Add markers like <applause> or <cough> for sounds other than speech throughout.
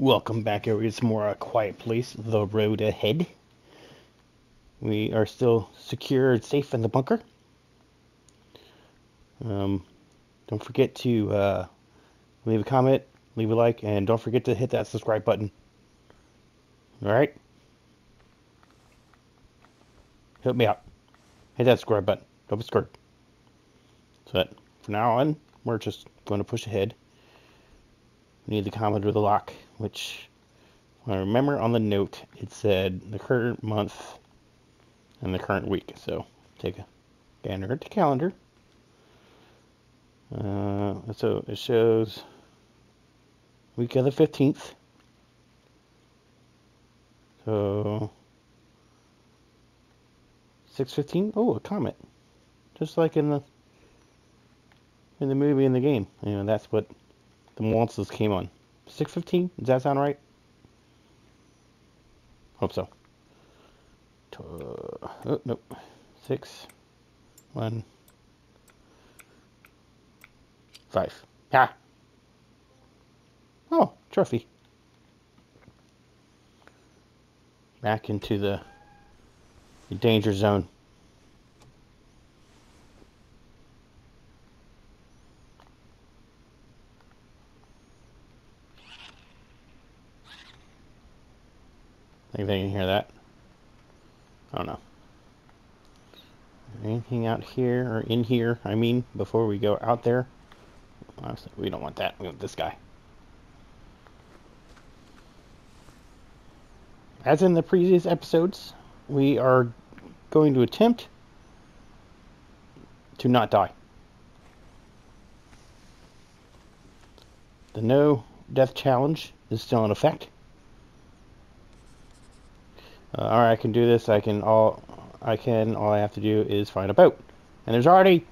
Welcome back to some more a Quiet Place, The Road Ahead. We are still secure and safe in the bunker. Um, don't forget to uh, leave a comment, leave a like, and don't forget to hit that subscribe button. Alright? Help me out. Hit that subscribe button. Don't be scared. So that, from now on, we're just going to push ahead. We need the comment or the lock, which I remember on the note it said the current month and the current week. So take a gander at the calendar. Uh, so it shows week of the 15th. So 615. Oh, a comet. Just like in the in the movie in the game. You know, that's what the monsters came on. 615? Does that sound right? Hope so. Uh, oh, nope. Six, one, five. Ah! Oh, trophy. Back into the danger zone. They can hear that? Oh, I don't know. Anything out here, or in here, I mean, before we go out there? Honestly, we don't want that. We want this guy. As in the previous episodes, we are going to attempt to not die. The no death challenge is still in effect. Uh, Alright, I can do this. I can all I can all I have to do is find a boat. And there's already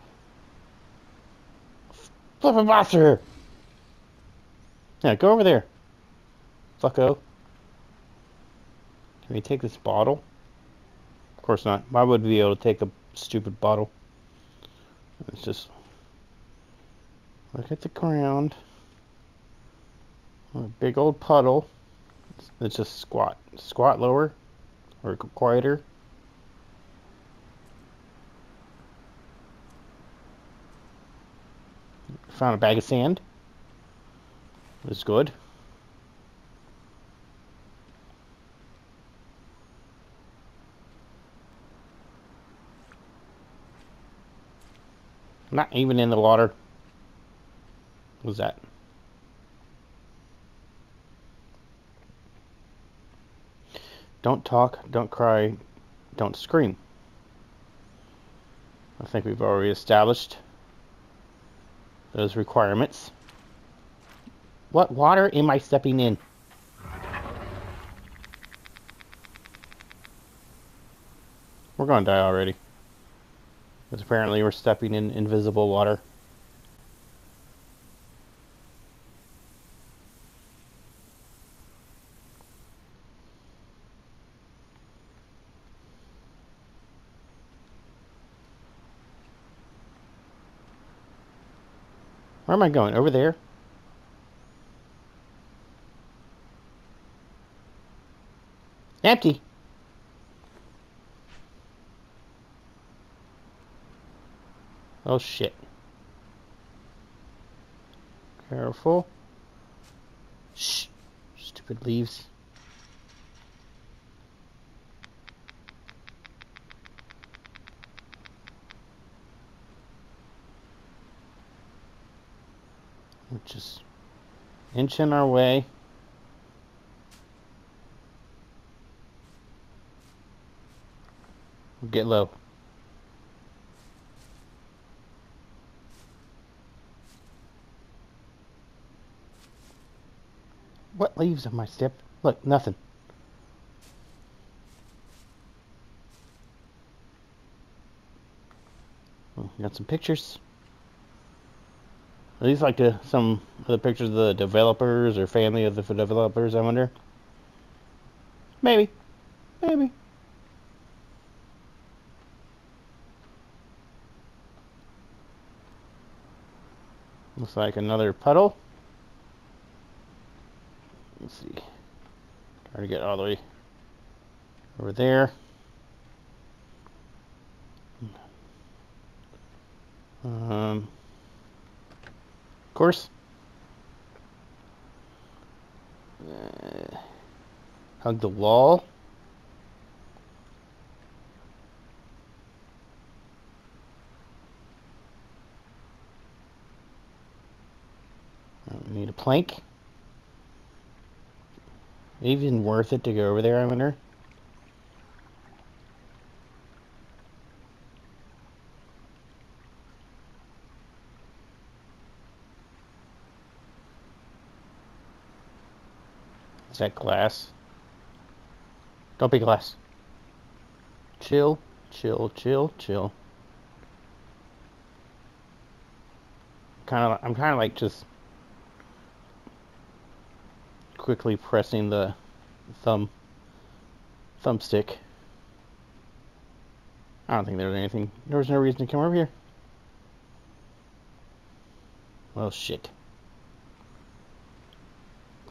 flipping monster. Yeah, go over there. Fucko. Can we take this bottle? Of course not. Why would we be able to take a stupid bottle? Let's just look at the ground. A big old puddle. Let's just squat. Squat lower or quieter. Found a bag of sand. That's good. Not even in the water. What was that? Don't talk, don't cry, don't scream. I think we've already established those requirements. What water am I stepping in? We're gonna die already. Because apparently we're stepping in invisible water. Where am I going? Over there? Empty. Oh shit. Careful. Shh. Stupid leaves. We're just inching our way. We'll get low. What leaves on my step? Look, nothing. Oh, got some pictures. Are these like the, some of the pictures of the developers or family of the developers, I wonder? Maybe. Maybe. Looks like another puddle. let's see. Try to get all the way over there. Um, of course. Uh, hug the wall. Need a plank. Even worth it to go over there, I wonder? Is that glass? Don't be glass. Chill, chill, chill, chill. Kind of, I'm kind of like just quickly pressing the thumb thumbstick. I don't think there's anything. There was no reason to come over here. Well, shit.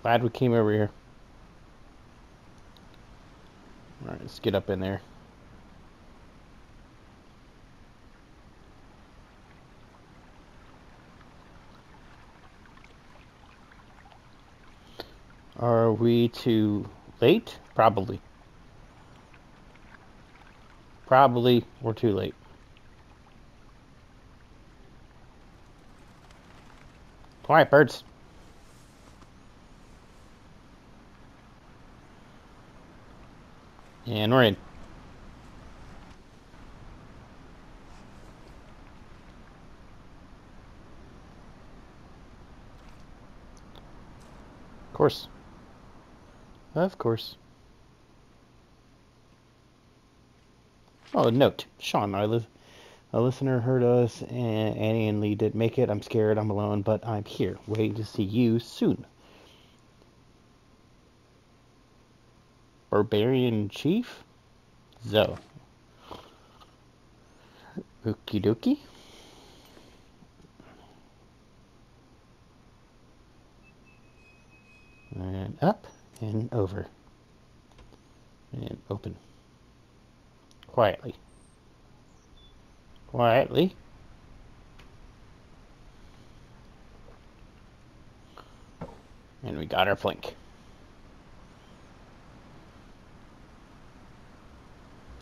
Glad we came over here. Alright, let's get up in there. Are we too late? Probably. Probably we're too late. Quiet, birds. And we're in. Of course. Of course. Oh, note. Sean, I live. A listener heard us, and Annie and Lee didn't make it. I'm scared, I'm alone, but I'm here, waiting to see you soon. Barbarian Chief? Zo. Okie dokie. And up and over. And open. Quietly. Quietly. And we got our flank.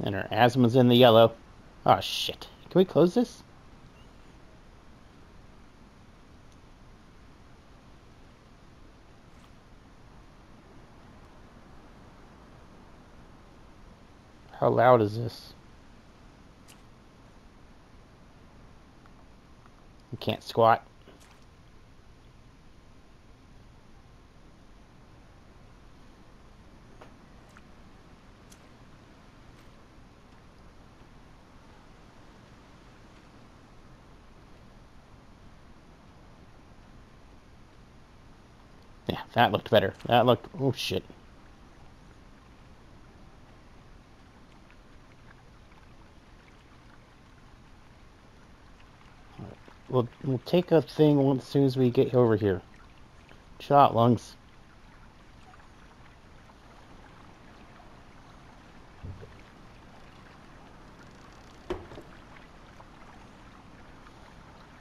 And our asthma's in the yellow. Oh shit. Can we close this? How loud is this? You can't squat. Yeah, that looked better. That looked... Oh, shit. We'll, we'll take a thing as soon as we get over here. Shot lungs.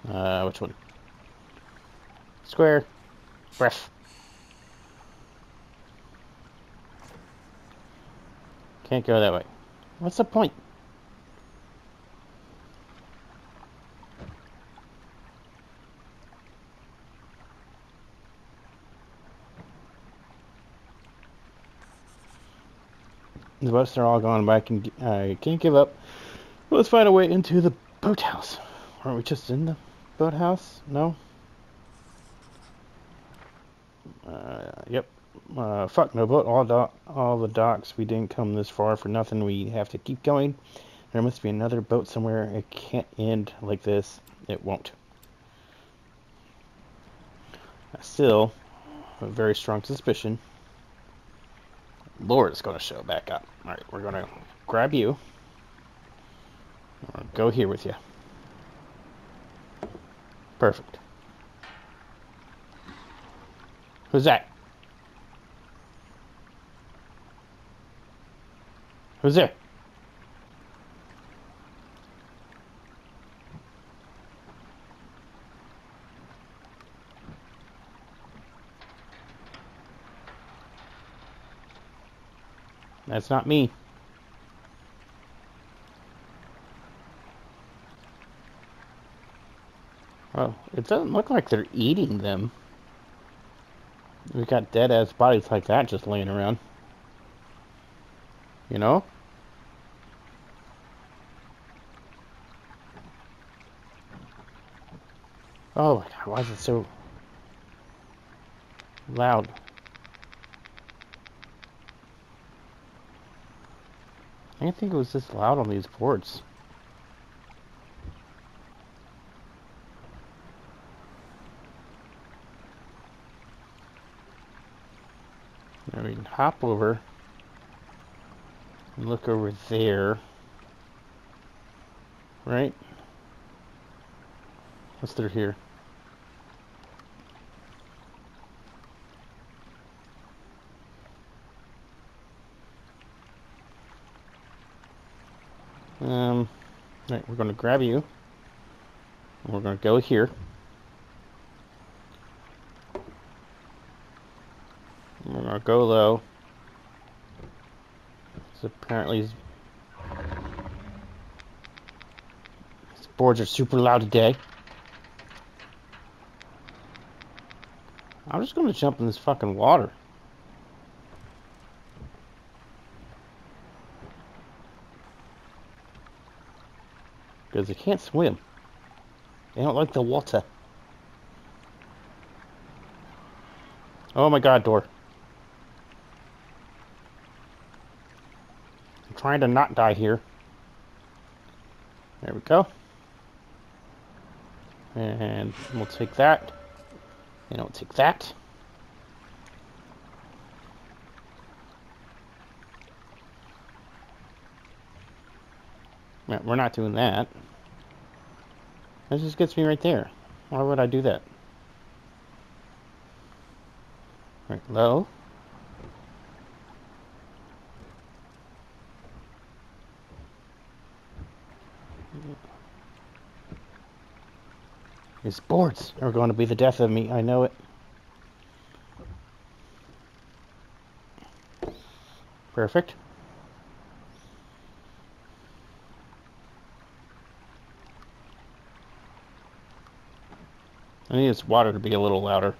Uh, which one? Square. Breath. Can't go that way. What's the point? The boats are all gone, but I can I can't give up. Let's find a way into the boathouse. Aren't we just in the boathouse? No. Uh, yep. Uh, fuck no boat. All all the docks. We didn't come this far for nothing. We have to keep going. There must be another boat somewhere. It can't end like this. It won't. Still, a very strong suspicion Lord is going to show back up. All right, we're going to grab you. go here with you. Perfect. Who's that? Who's there? That's not me. Oh, it doesn't look like they're eating them. We got dead ass bodies like that just laying around. You know? Oh my god, why is it so loud? I didn't think it was this loud on these ports. Now we can hop over look over there. Right? What's through here? Um, right, we're going to grab you. We're going to go here. And we're going to go low. Apparently these boards are super loud today. I'm just to jump in this fucking water. because they can't swim. They don't like the water. Oh my god, door. Trying to not die here. There we go. And we'll take that. And we'll take that. We're not doing that. That just gets me right there. Why would I do that? Right, low. These boards are going to be the death of me. I know it. Perfect. I need this water to be a little louder.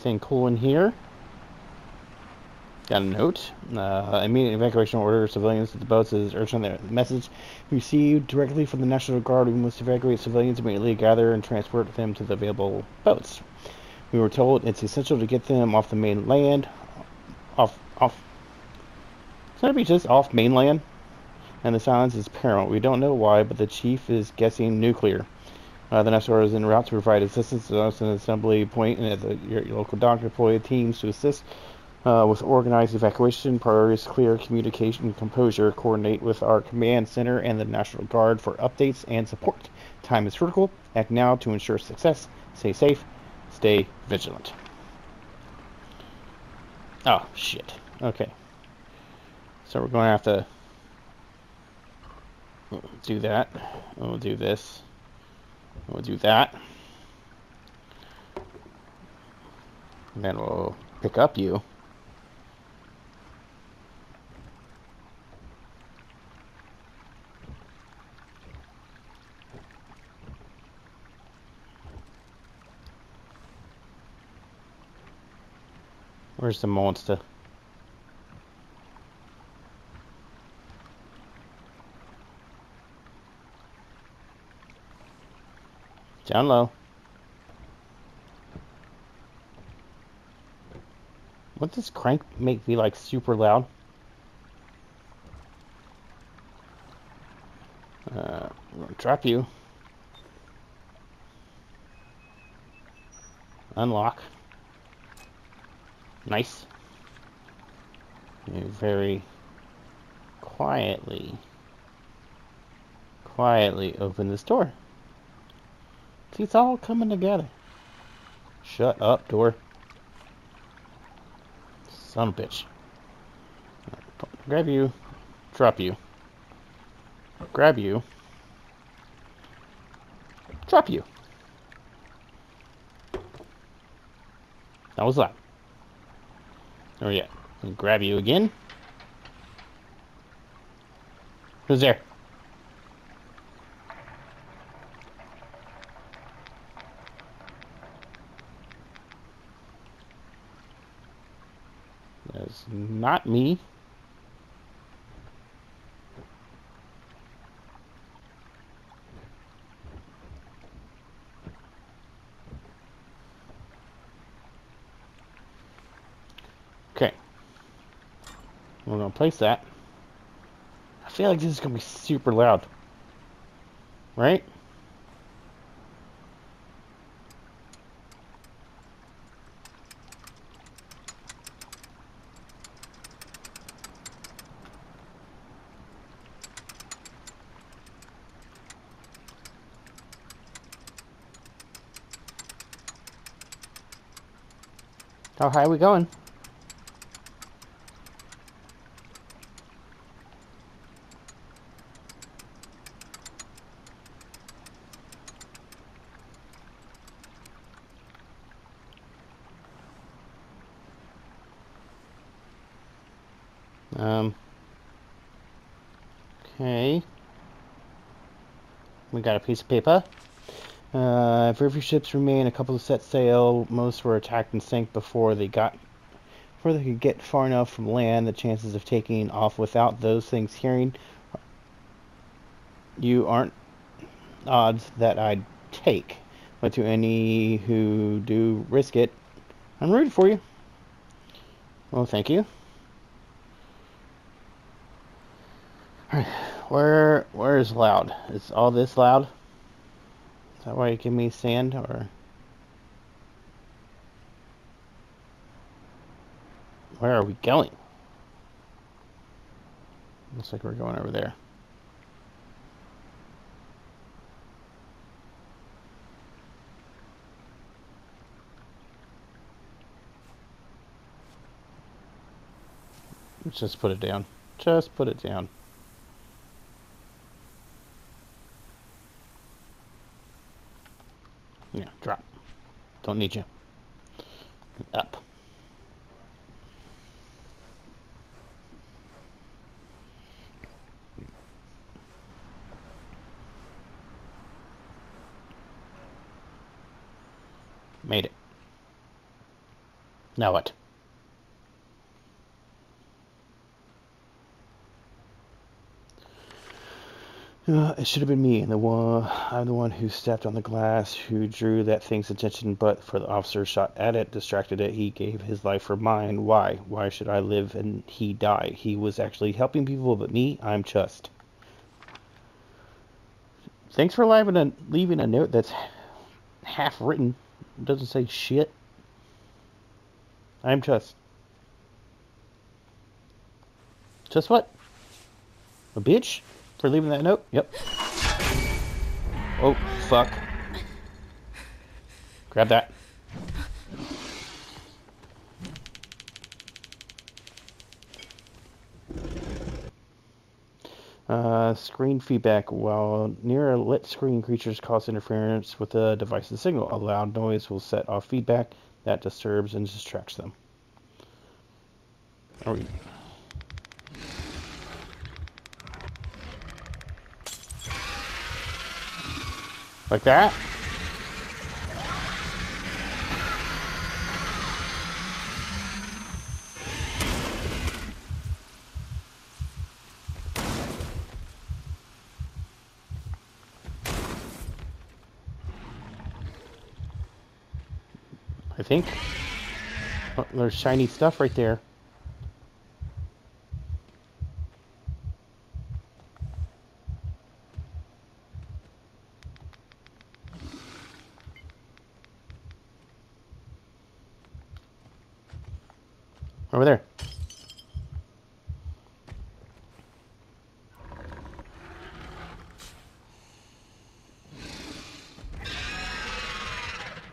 Anything cool in here? Got a note. Uh, immediate evacuation order. Civilians at the boats is urgent. The message received directly from the National Guard. We must evacuate civilians immediately. Gather and transport them to the available boats. We were told it's essential to get them off the mainland. Off, off. Should it be just off mainland? And the silence is paramount. We don't know why, but the chief is guessing nuclear. Uh, the National Guard is en route to provide assistance to us an assembly point and at the, your, your local doctor deploy teams to assist uh, with organized evacuation, priorities, clear communication, composure, coordinate with our command center and the National Guard for updates and support. Time is critical. Act now to ensure success. Stay safe. Stay vigilant. Oh, shit. Okay. So we're going to have to do that. We'll do this. We'll do that. And then we'll pick up you. Where's the monster? Down low. What does crank make me like super loud? Uh, I'm gonna trap you. Unlock. Nice. Very quietly, quietly open this door. See, it's all coming together. Shut up, door. Son of a bitch. Grab you. Drop you. Grab you. Drop you. That was that. Oh yeah. Grab you again. Who's there? That's not me. Okay. We're going to place that. I feel like this is going to be super loud. Right? How high are we going? Um, okay. We got a piece of paper. Uh, very few ships remain. A couple of set sail. Most were attacked and sank before they got before they could get far enough from land. The chances of taking off without those things hearing you aren't odds that I'd take. But to any who do risk it, I'm rooting for you. Well, thank you. All right, Where where is loud? Is all this loud? Is that why you give me sand or where are we going? Looks like we're going over there. Let's just put it down. Just put it down. Yeah, drop. Don't need you. Up. Made it. Now what? Uh, it should have been me, the one. I'm the one who stepped on the glass, who drew that thing's attention. But for the officer shot at it, distracted it. He gave his life for mine. Why? Why should I live and he die? He was actually helping people, but me, I'm just. Thanks for leaving a, leaving a note that's half written. It doesn't say shit. I'm just. Just what? A bitch? For leaving that note? Yep. Oh, fuck. Grab that. Uh, screen feedback. While near a lit screen, creatures cause interference with the device's signal. A loud noise will set off feedback that disturbs and distracts them. Are we... Like that? I think. Oh, there's shiny stuff right there. There.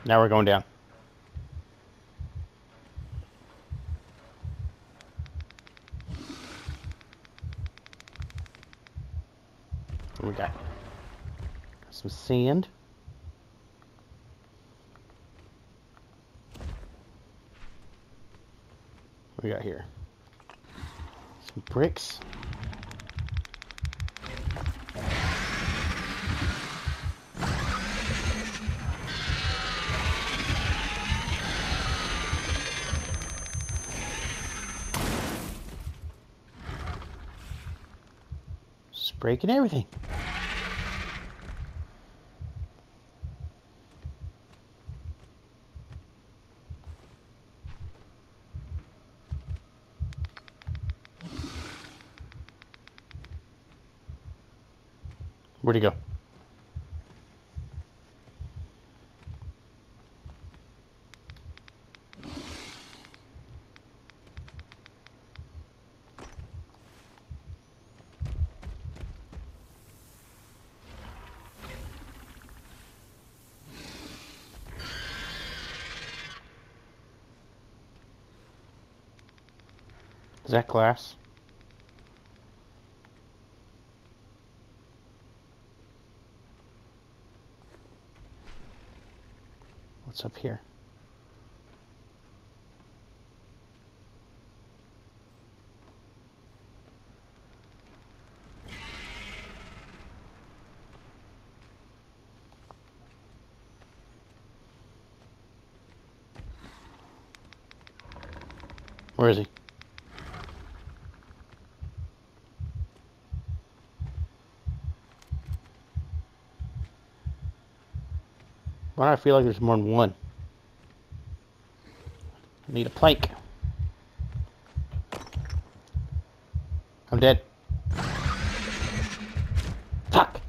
Now we're going down. What we got? Some sand. What we got here? Some bricks. Breaking everything. Where'd he go? Is that glass? What's up here? Where is he? Why do I feel like there's more than one? I need a plank. I'm dead. Fuck!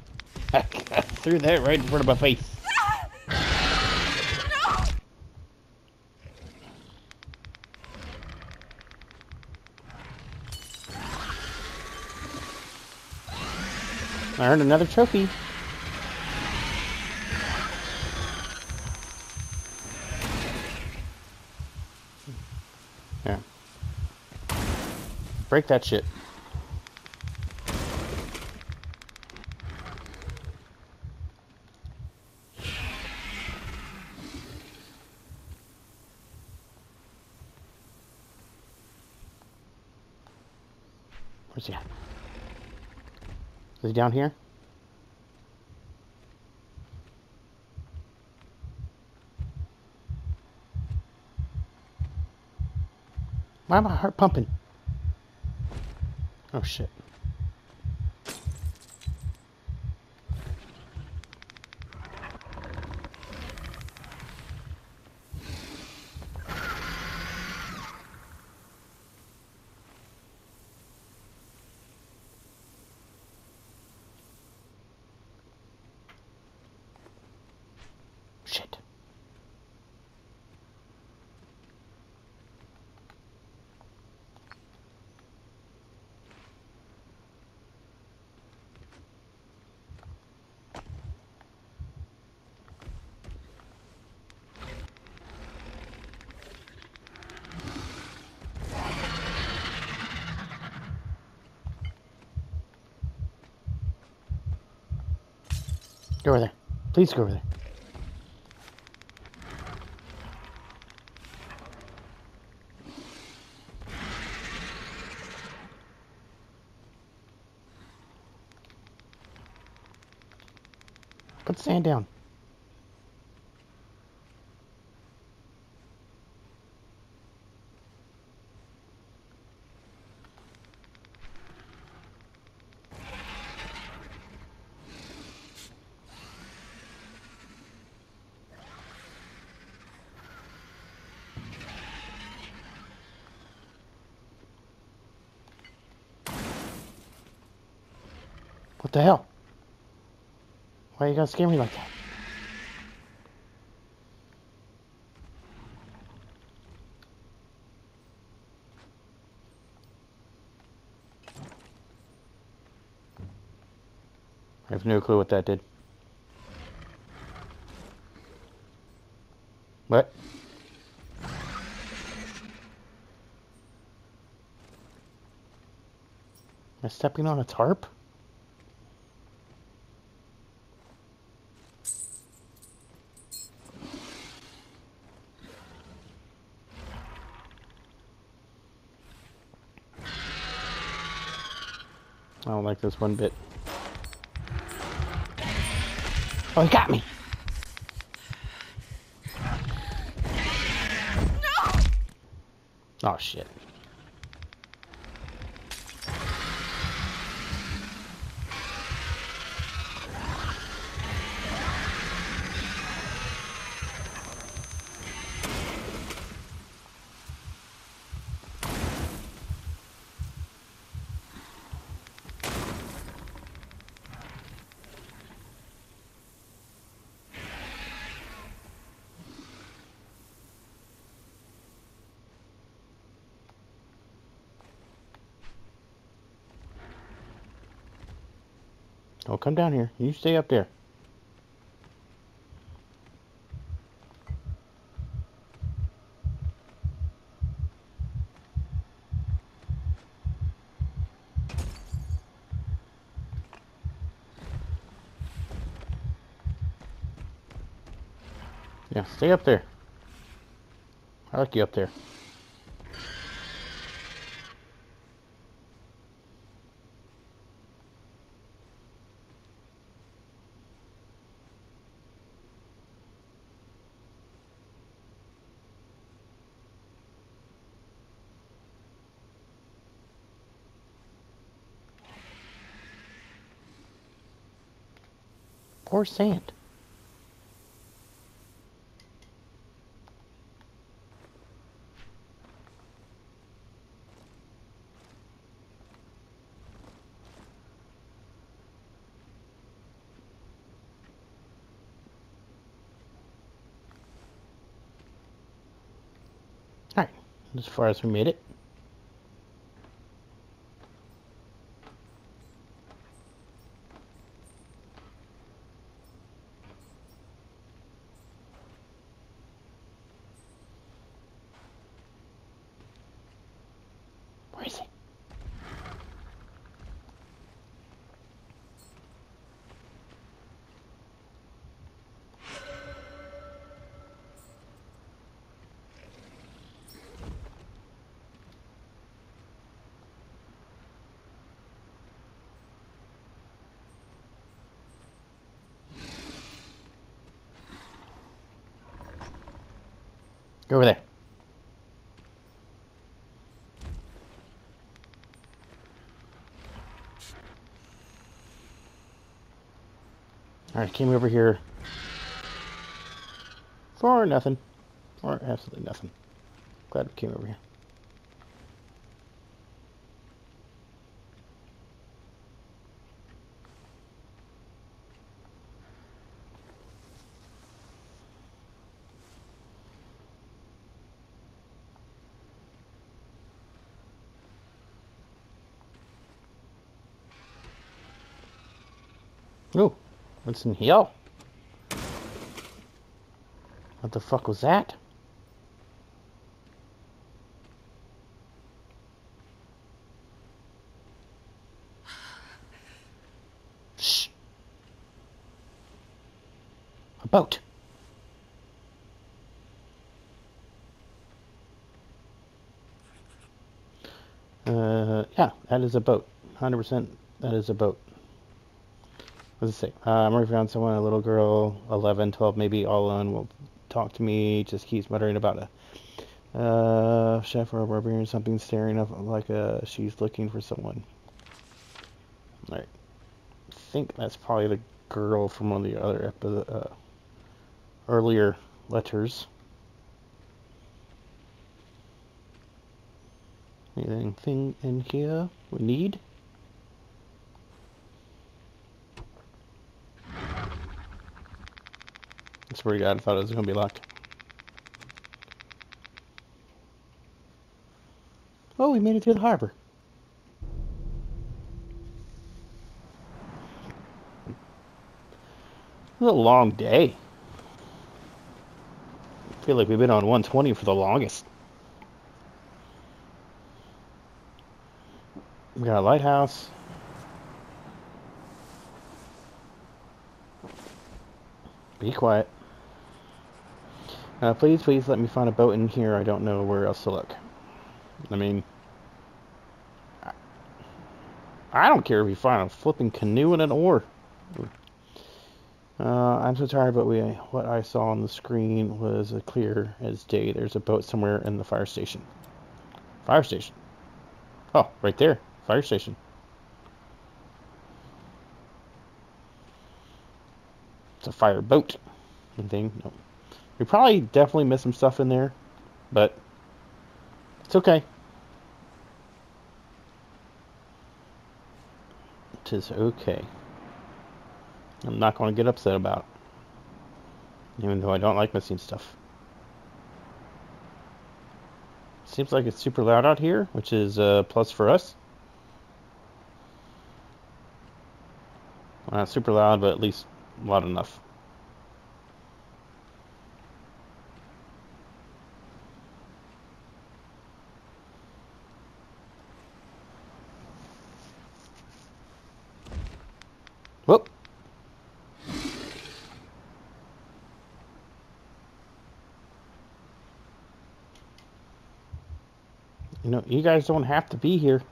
I <laughs> threw that right in front of my face. I earned another trophy. Yeah. Break that shit. Where's he at? Is he down here? Why am I heart pumping? Oh shit. Shit. Go over there. Please go over there. Put sand down. The hell? Why are you gonna scare me like that? I have no clue what that did. What? Am I stepping on a tarp? I don't like this one bit. Oh, he got me! Oh, shit. Come down here. You stay up there. Yeah, stay up there. I like you up there. Poor sand. Alright, as far as we made it. Go over there. Alright, came over here for nothing. Or absolutely nothing. Glad we came over here. Ooh, what's in here? What the fuck was that? Shh. A boat. Uh, yeah, that is a boat. 100% that is a boat. It say? Uh, I'm working on someone, a little girl, 11, 12, maybe all alone, will talk to me, just keeps muttering about a uh, chef or a barbarian, something staring up like a, she's looking for someone. Alright. I think that's probably the girl from one of the other uh, earlier letters. Anything in here we need? I swear to God, I thought it was going to be locked. Oh, we made it through the harbor. It was a long day. feel like we've been on 120 for the longest. We got a lighthouse. Be quiet. Uh, please, please let me find a boat in here. I don't know where else to look. I mean, I don't care if you find a flipping canoe and an oar. Uh, I'm so tired, but we what I saw on the screen was as clear as day. There's a boat somewhere in the fire station. Fire station. Oh, right there. Fire station. It's a fire boat. Thing. No. We probably definitely missed some stuff in there, but it's okay. It is okay. I'm not going to get upset about it. Even though I don't like missing stuff. Seems like it's super loud out here, which is a plus for us. Well, not super loud, but at least loud enough. You guys don't have to be here.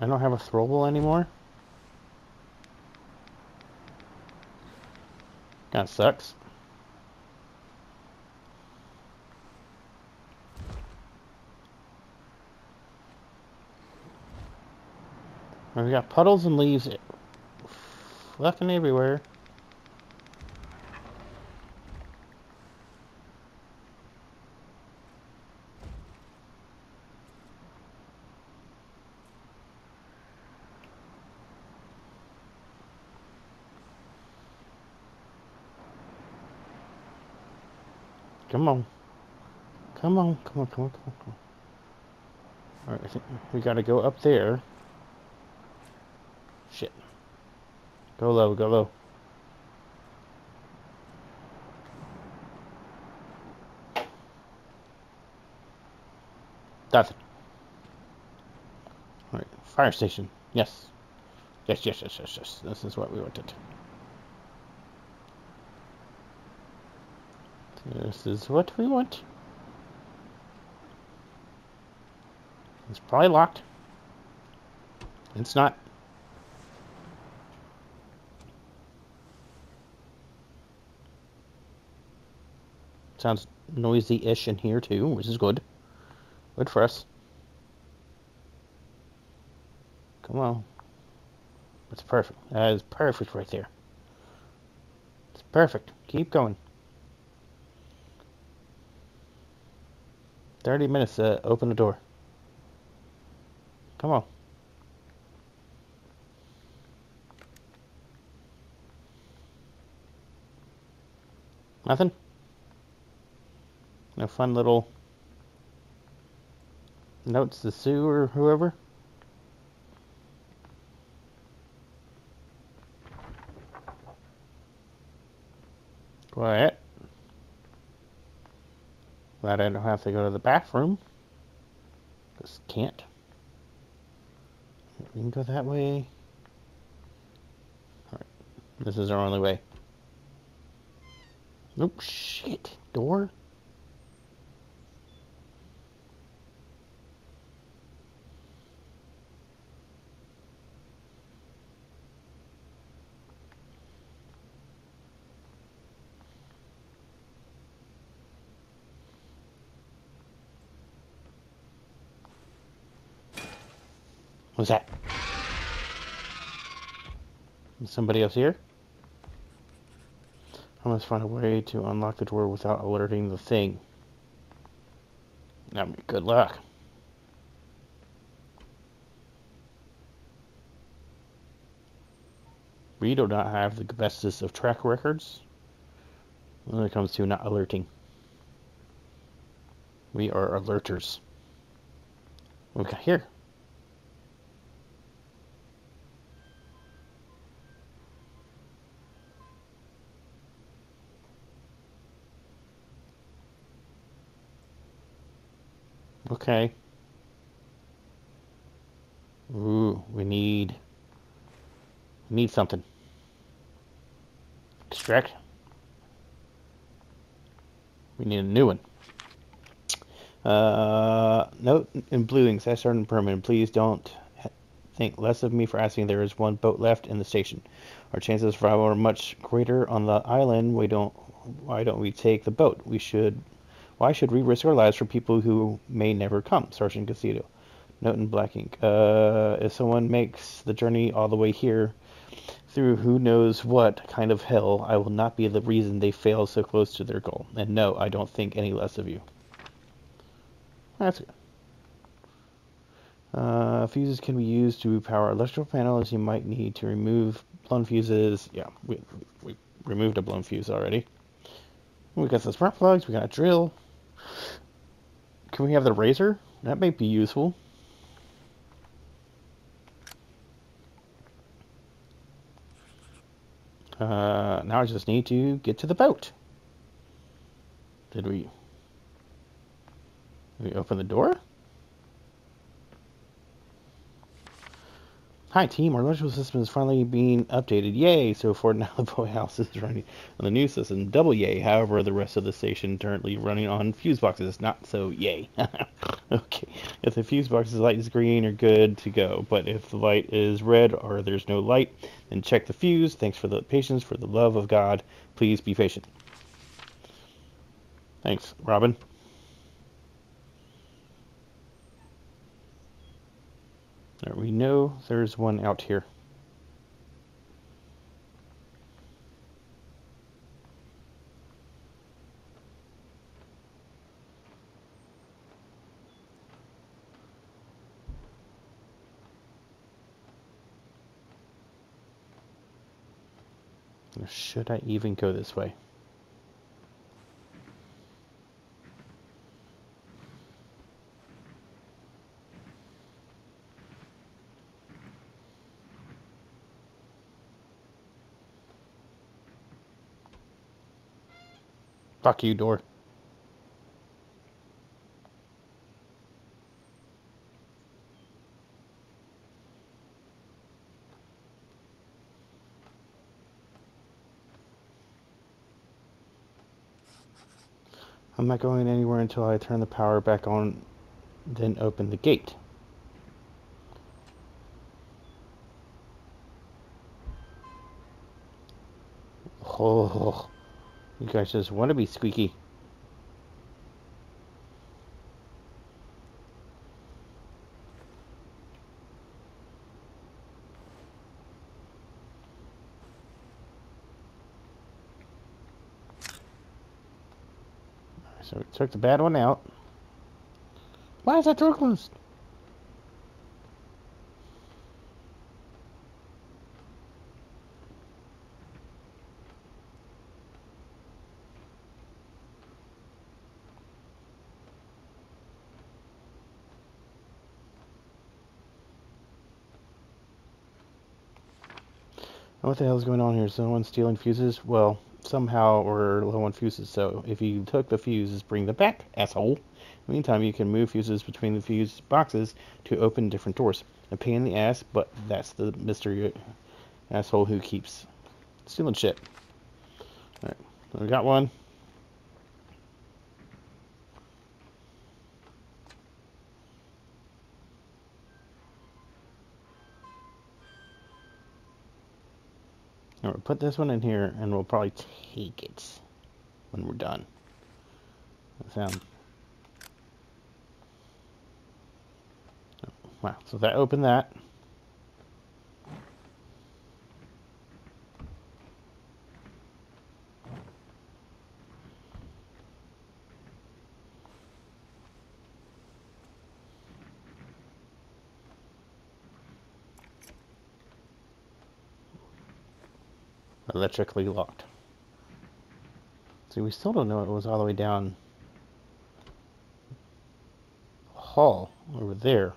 I don't have a throwable anymore. That sucks. we got puddles and leaves and everywhere. Come on. Come on, come on, come on, come on, come on. Alright, we gotta go up there. Shit. Go low, go low. That's it. Alright, fire station. Yes. Yes, yes, yes, yes, yes. This is what we wanted. This is what we want. It's probably locked. It's not. Sounds noisy-ish in here too, which is good. Good for us. Come on. That's perfect. That is perfect right there. It's perfect. Keep going. 30 minutes to open the door. Come on. Nothing? No fun little notes to Sue or whoever? Quiet. Glad I don't have to go to the bathroom. Just can't. We can go that way. Alright. This is our only way. Nope, shit. Door? What's that? Is somebody else here? I must find a way to unlock the door without alerting the thing. I mean, good luck. We do not have the bestest of track records when it comes to not alerting. We are alerters. What we got here? Okay. Ooh, we need... We need something. Extract. We need a new one. Uh, note in blue ink, I started permanent. Please don't think less of me for asking. There is one boat left in the station. Our chances of survival are much greater on the island. We don't. Why don't we take the boat? We should. Why should we risk our lives for people who may never come? Sergeant Castillo. Note in black ink. Uh, if someone makes the journey all the way here, through who knows what kind of hell, I will not be the reason they fail so close to their goal. And no, I don't think any less of you. That's good. Uh, fuses can be used to power electrical panels. You might need to remove blown fuses. Yeah, we, we removed a blown fuse already. We got some spark plugs. We got a drill. Can we have the razor? That might be useful. Uh, now I just need to get to the boat. Did we... Did we open the door? Hi team, our electrical system is finally being updated. Yay! So for now <laughs> the boathouse is running on the new system. Double yay. However, the rest of the station currently running on fuse boxes. Not so yay. <laughs> okay. If the fuse box's light is green, you're good to go. But if the light is red or there's no light, then check the fuse. Thanks for the patience, for the love of God. Please be patient. Thanks, Robin. There, we know there's one out here. Should I even go this way? Fuck you, door. I'm not going anywhere until I turn the power back on, then open the gate. Oh. You guys just want to be squeaky. So we took the bad one out. Why is that door closed? What the hell is going on here? Someone stealing fuses? Well, somehow we're low on fuses, so if you took the fuses, bring them back, asshole. Meantime, you can move fuses between the fuse boxes to open different doors. A pain in the ass, but that's the mystery asshole who keeps stealing shit. Alright, we got one. Put this one in here and we'll probably take it when we're done. Sound. Oh, wow, so that opened that. Electrically locked. See, we still don't know it was all the way down hall over there.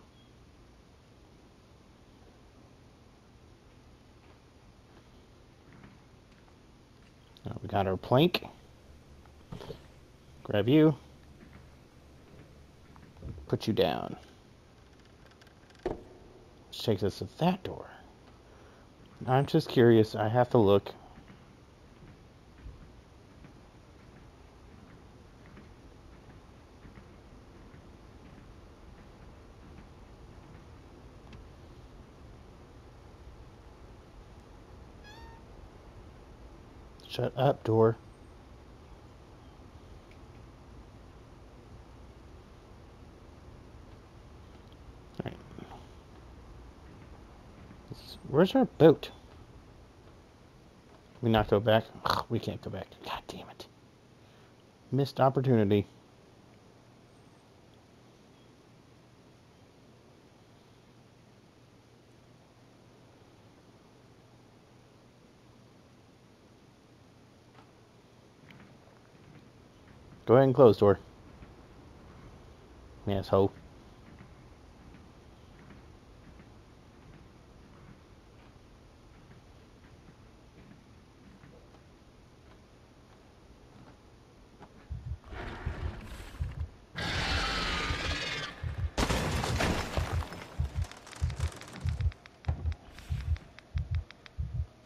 Now we got our plank. Grab you. put you down. Which takes us to that door. I'm just curious. I have to look. Shut up, door. Where's our boat? We not go back? Ugh, we can't go back. God damn it. Missed opportunity. Go ahead and close door. Asshole.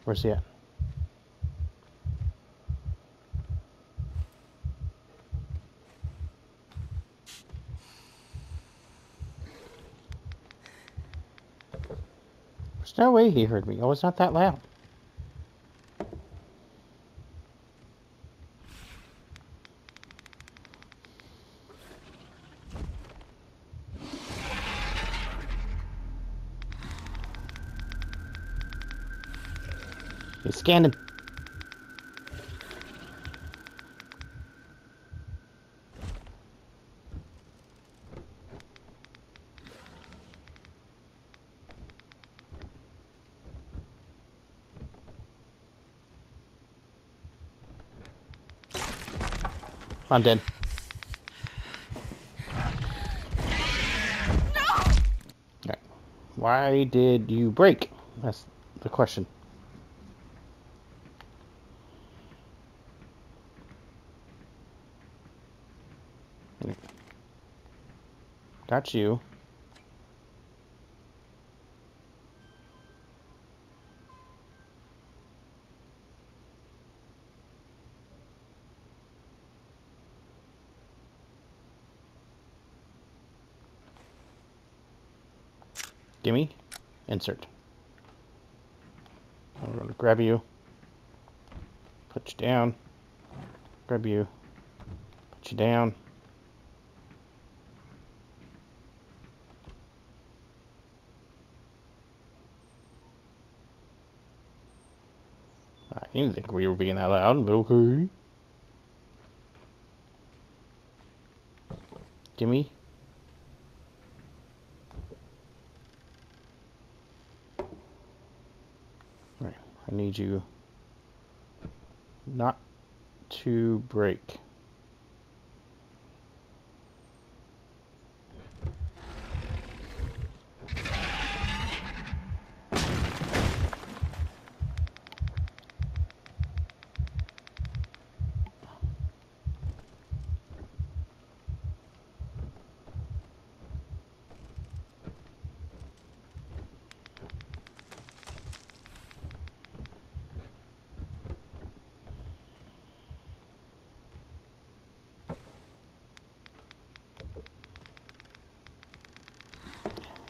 Where's he at? No way he heard me. Oh, it's not that loud. Scanning. I'm dead. Alright. Why did you break? That's the question. Got you. Gimme. I'm gonna grab you. Put you down. Grab you. Put you down. I didn't think we were being that loud, but okay. Gimme. Right, I need you not to break.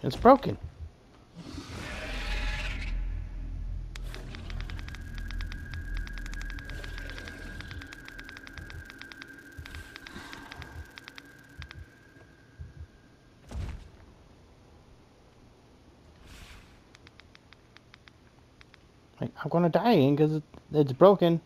It's broken. I'm gonna die because it's broken.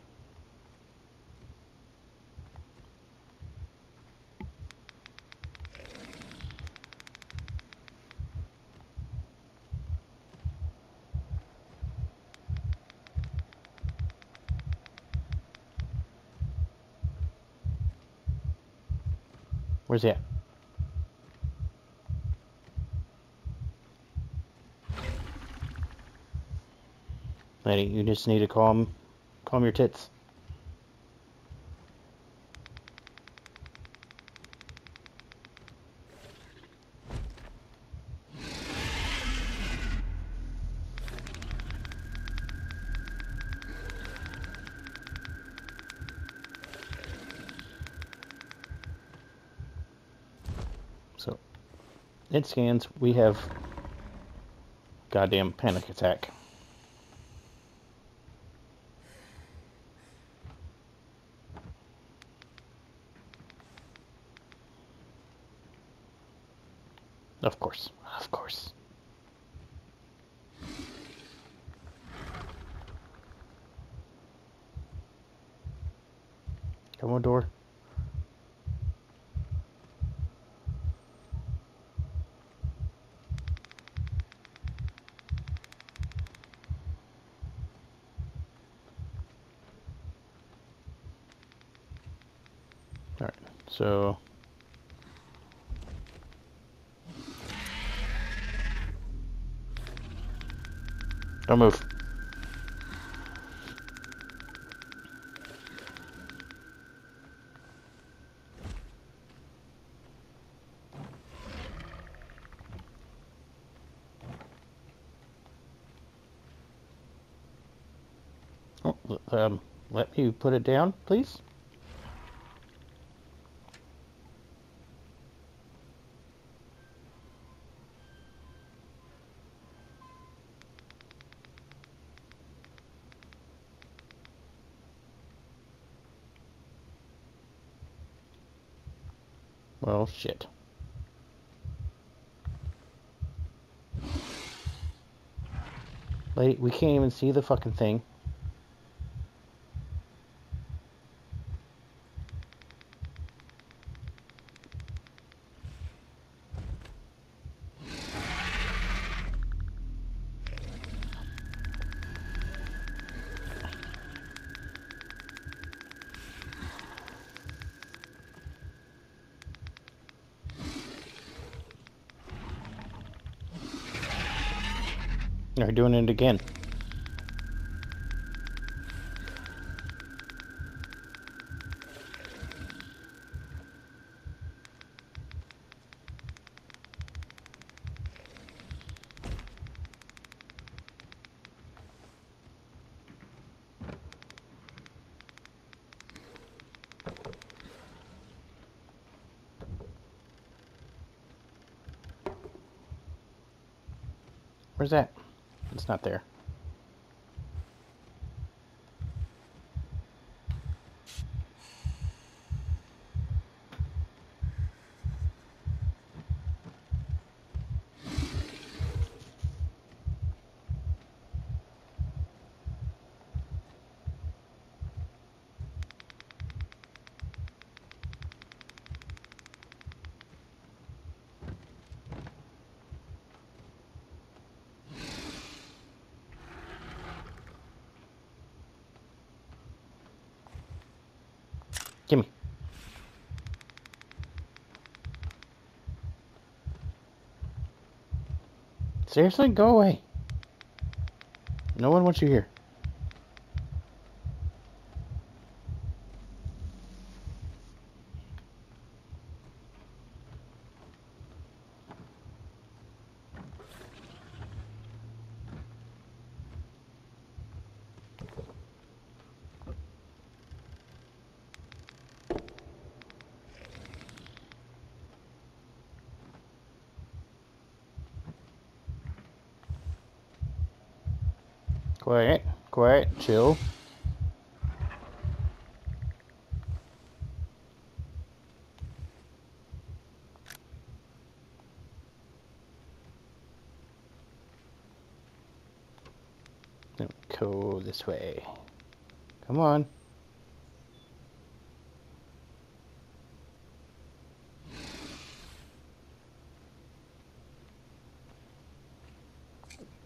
Lady, you just need to calm, calm your tits. So, it scans. We have goddamn panic attack. Me put it down, please. Well, shit. Lady, we can't even see the fucking thing. They're doing it again. Where's that? It's not there. Gimme. Seriously? Go away. No one wants you here. Quiet, quiet, chill. Go this way. Come on.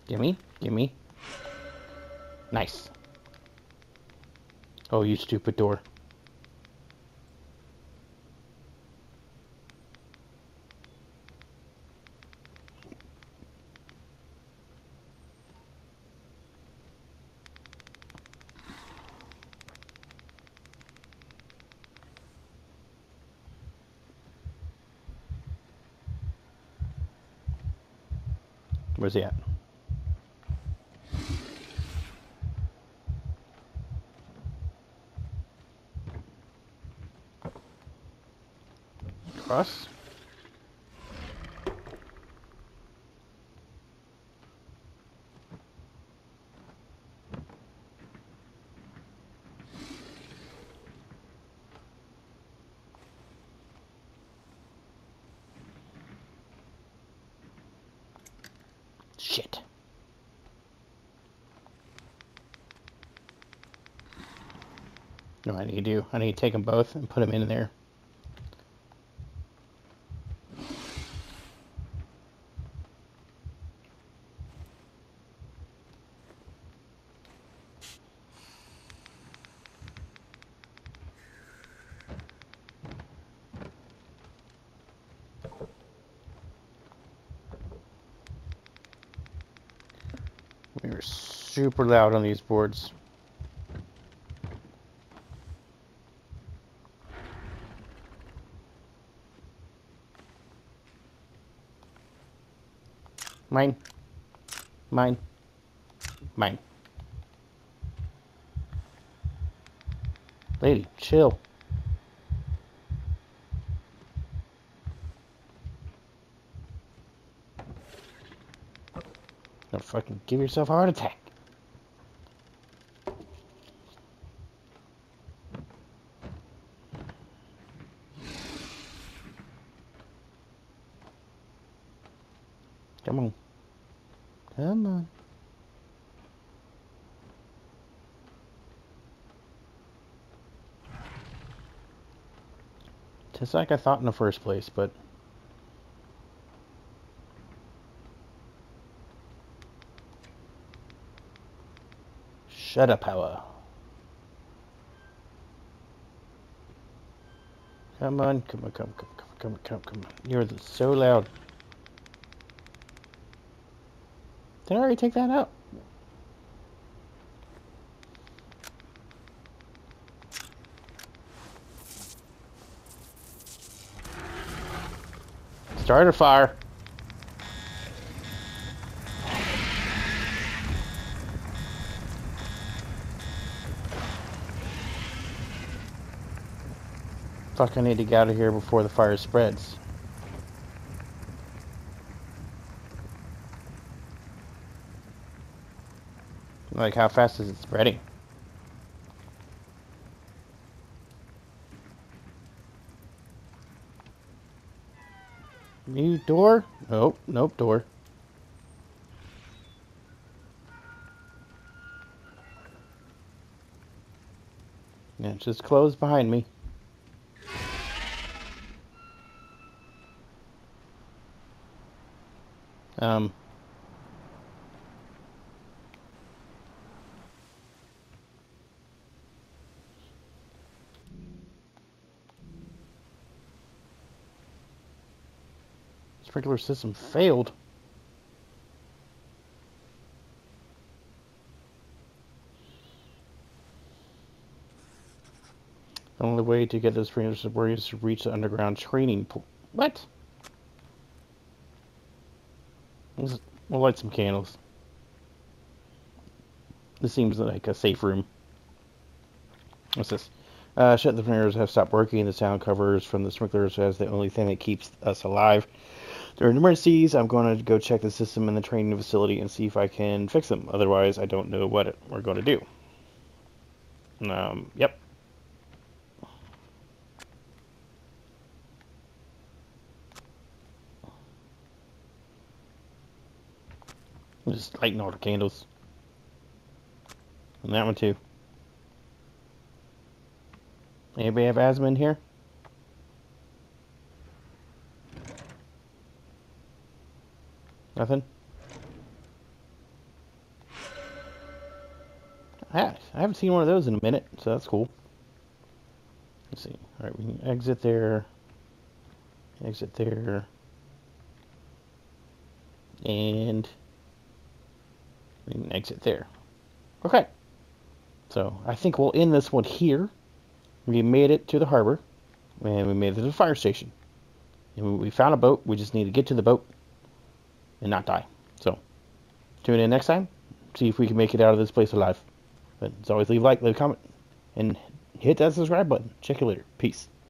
Gimme, gimme. Nice. Oh, you stupid door. Where's he at? us. Shit. No, I need to do. I need to take them both and put them in there. Super loud on these boards. Mine. Mine. Mine. Lady, chill. Don't fucking give yourself a heart attack. Come on. Come on. Just like I thought in the first place, but shut up, Power. Come on, come on, come, on, come, come, come, come, come on. You're so loud. Did I already take that out? Start a fire. Fuck, I need to get out of here before the fire spreads. Like, how fast is it spreading? New door? Nope, nope, door. Yeah, it's just closed behind me. Um... Sprinkler system failed. The only way to get those sprinklers to work is to reach the underground training pool. What? We'll light some candles. This seems like a safe room. What's this? Uh, shut the sprinklers have stopped working. The sound covers from the sprinklers as the only thing that keeps us alive during emergencies, I'm going to go check the system in the training facility and see if I can fix them. Otherwise, I don't know what we're going to do. Um, yep. Just lighting all the candles. And that one too. Anybody have asthma in here? Nothing? I haven't seen one of those in a minute, so that's cool. Let's see. Alright, we can exit there. Exit there. And we can exit there. Okay. So I think we'll end this one here. We made it to the harbor. And we made it to the fire station. And we found a boat. We just need to get to the boat and not die. So, tune in next time. See if we can make it out of this place alive. But as always, leave a like, leave a comment, and hit that subscribe button. Check you later. Peace.